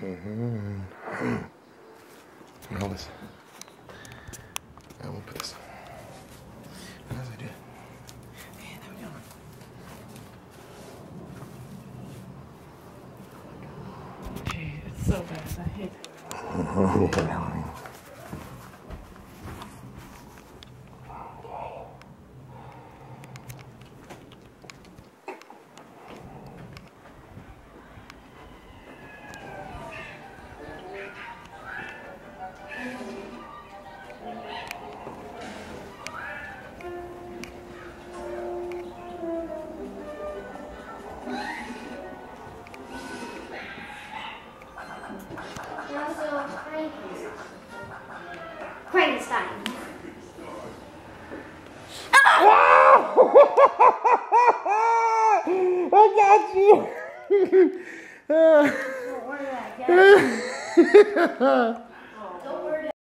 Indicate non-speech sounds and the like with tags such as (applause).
Mm-hmm. Now listen. I'm gonna put this. As I do. Man, there we go. Okay, it's so bad. I hate it. (laughs) Frankenstein. Ah! (laughs) I got you. Don't worry about it.